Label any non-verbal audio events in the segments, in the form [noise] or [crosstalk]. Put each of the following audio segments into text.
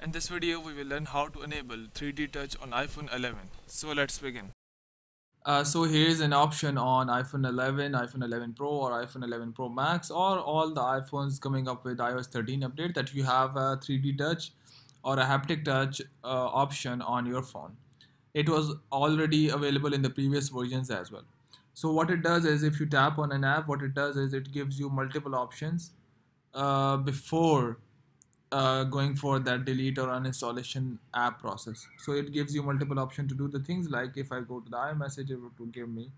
In this video we will learn how to enable 3D touch on iPhone 11. So let's begin. Uh, so here's an option on iPhone 11, iPhone 11 Pro or iPhone 11 Pro Max or all the iPhones coming up with iOS 13 update that you have a 3D touch or a haptic touch uh, option on your phone. It was already available in the previous versions as well. So what it does is if you tap on an app, what it does is it gives you multiple options uh, before uh, going for that delete or uninstallation app process. So it gives you multiple options to do the things like if I go to the iMessage, it will give me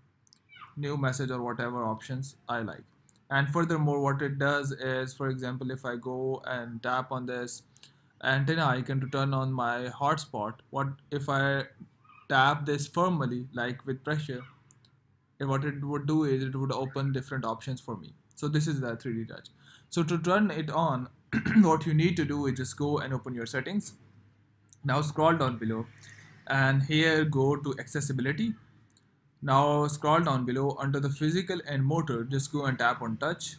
new message or whatever options I like. And furthermore, what it does is, for example, if I go and tap on this antenna icon to turn on my hotspot, what if I tap this firmly, like with pressure, what it would do is it would open different options for me. So this is the 3D touch. So to turn it on, [clears throat] what you need to do is just go and open your settings. Now scroll down below and here go to accessibility. Now scroll down below under the physical and motor, just go and tap on touch.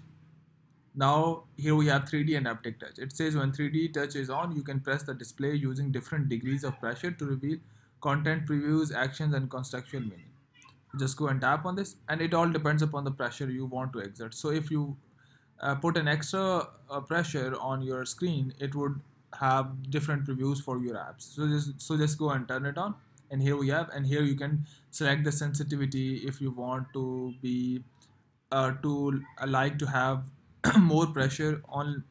Now here we have 3D and haptic touch. It says when 3D touch is on, you can press the display using different degrees of pressure to reveal content previews, actions and contextual meaning. Just go and tap on this and it all depends upon the pressure you want to exert. So if you uh, put an extra uh, pressure on your screen, it would have different previews for your apps. So just so just go and turn it on, and here we have, and here you can select the sensitivity if you want to be uh, to like to have [clears throat] more pressure on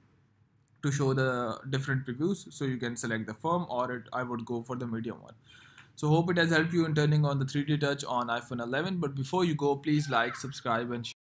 to show the different previews. So you can select the firm, or it, I would go for the medium one. So hope it has helped you in turning on the 3D touch on iPhone 11. But before you go, please like, subscribe, and share.